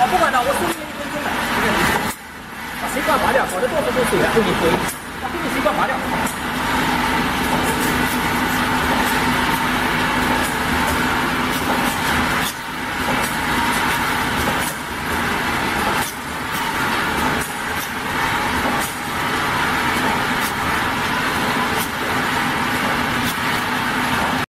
我不管了，我送你一分钟的。把谁挂拔掉？我的豆处都水了，给你回。把这个谁挂拔掉？